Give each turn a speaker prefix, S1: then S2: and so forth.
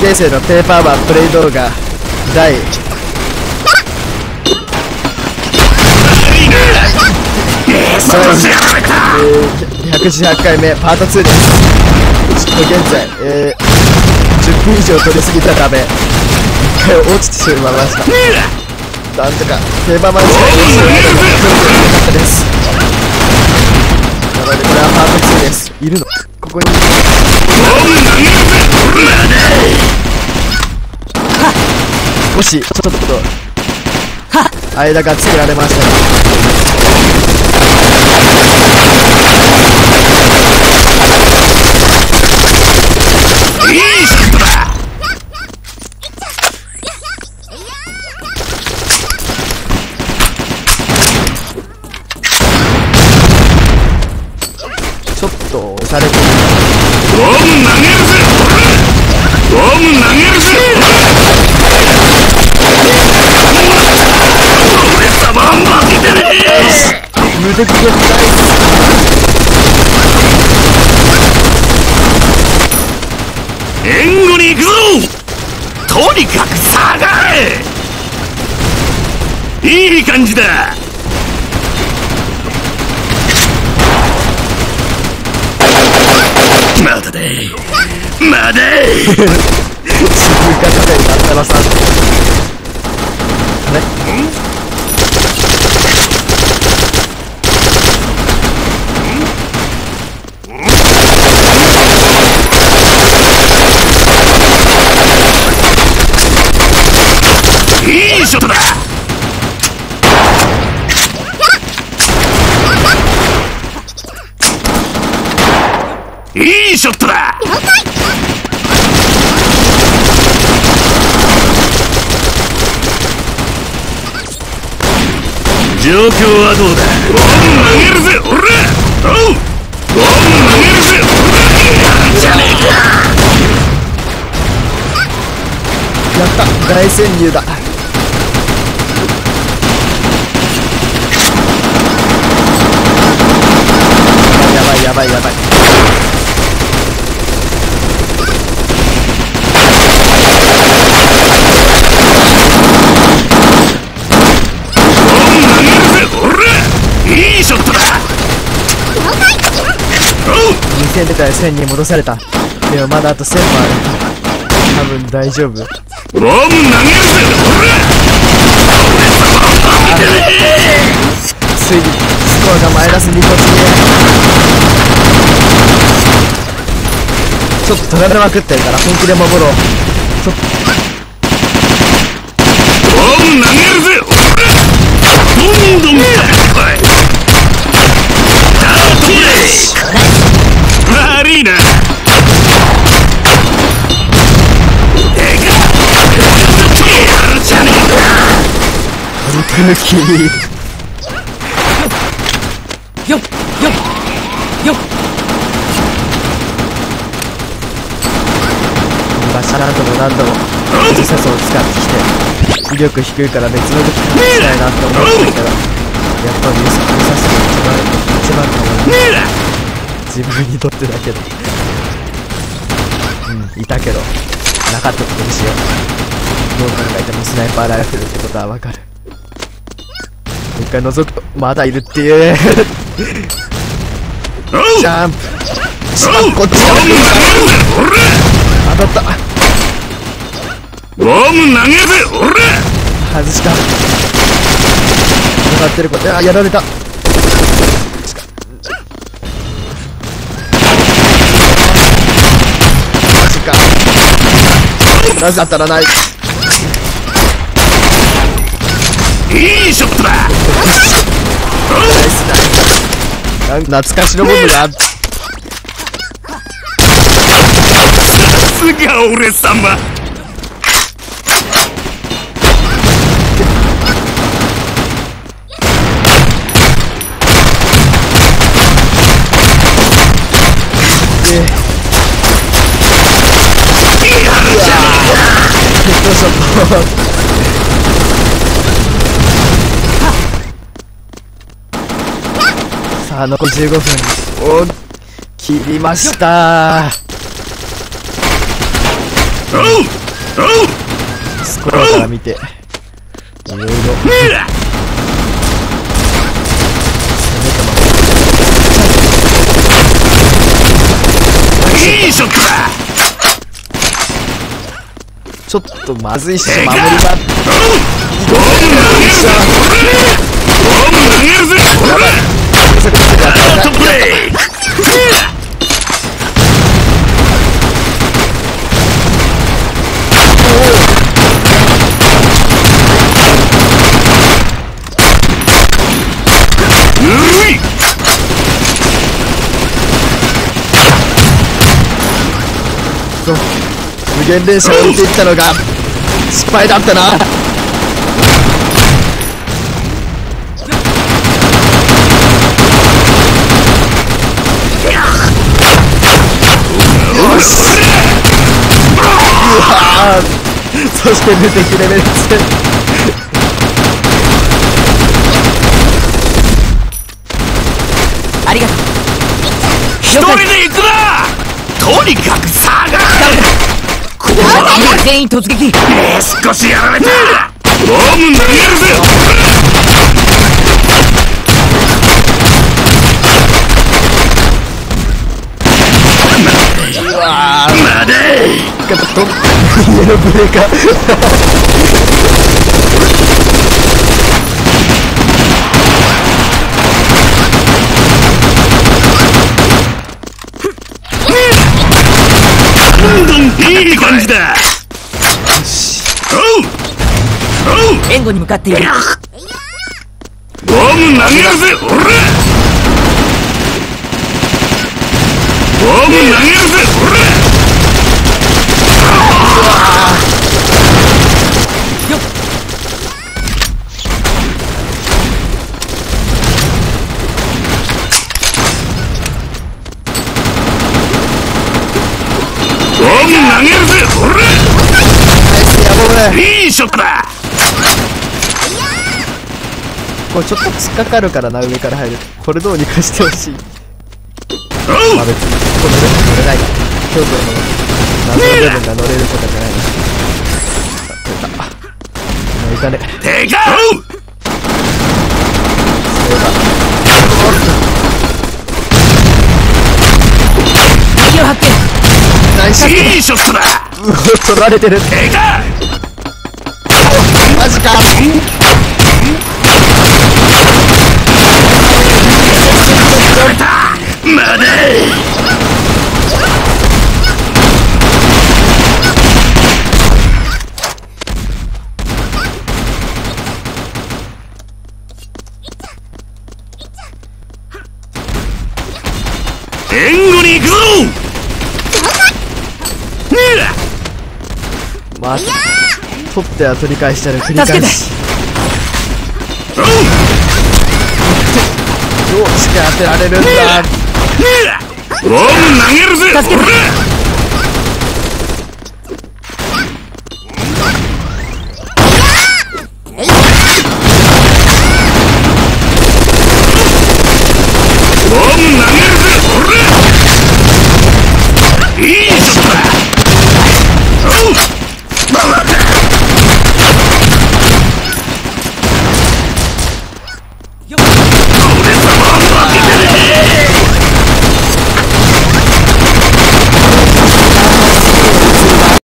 S1: 形成のペーパーマンプレイ動画。第、118回目パート2です。ちょっと現在、えー、10分以上取りすぎたため一回落ちてしまいました。なんとかペーパーマン自体にしてるのがなかったですなのでこれはパート2です。いるの。ここに。少しちょっと間が作られましたね
S2: いいショットだ
S1: ちょっと押されてる。
S2: ゴム投げるぜゴム投げるぜ。俺様は負けてね
S1: 無敵が大好
S2: 援護に行くぞ。とにかく下がれ。いい感じだ。まだだまだ
S1: 自分が肩になったらさ。あれ
S2: いいショットだショットだ。状況はどうだ？ゴム投げるぜ俺。おうゴム投げるぜ俺。じゃねえか
S1: やった大潜入だ。やばいやばいやばい
S2: ゴム投げるぜ俺いいショットだおう
S1: 2000出たら1000に戻された。でもまだあと1000もある。多分大丈夫。
S2: ゴム投げるぜ俺
S1: ついにスコアがマイナス2突ちょっと取られまくってるから本気で守ろう。ちょっ
S2: ゴム投げるぜ
S3: よっよっよっ。
S1: 昔何度も何度も自殺を使ってきて威力低い。から別の時にしたい。なって思ってたけどやっぱりユサユサスが一番一番かもな自分にとってだけどうんい。たけどなかったことにしようどう考えてもスナイパーライフルってことはわかる一回覗くとまだいるっていう。ジャンプ。こっちだ当たった。
S2: 俺ゴム投げるぜ俺。
S1: 外した。当たってることあやられた。マジか。なぜ当たらない
S2: いいショットだ。
S1: 懐かしのものが
S2: すが俺様
S1: ショットさあ残り15分お切りましたスコアから見て、いろいろ攻めて
S2: うわ
S1: ます。
S2: いいショットだ
S1: ちょっとまずいっしょ、守りが。
S2: ボム投げるぜボム投げるぜほらアウトプレイぬるい
S1: そう無限連射を置いていったのが、失敗だったな。よし。うわー。そして無敵レベル2
S3: ありがとう。
S2: 一人で行くな。とにかく下がれこれ
S3: 全員突撃
S2: もう少しやられたボム投げるぜ
S1: うわ
S2: まで
S1: ーなんかど家のブレーカー
S2: んどんいい感じだ。おう。おう。
S3: 援護に向かっている。
S2: ボム投げるぜ俺。ボム投げるぜ俺
S3: よっ
S2: ボム投げるぜ俺
S1: ナイスやぼね
S2: いいショットだ。
S1: これちょっと突っかかるからな上から入る。これどうにかしてほしい。まあ別にこの上乗れない。から京都の謎の部分が乗れるとかじゃない。のさあ取れた。もういかね
S2: てかおう
S1: それが
S3: 敵を発見
S1: ナイス
S2: いいショットだ
S1: 取られてる。マジか。
S2: 取れたまで援護に行くぞ
S1: まあ取っては取り返したら繰り返しどうして当てられるんだ。
S2: ボム投げるぜ
S3: 助けて。
S2: 俺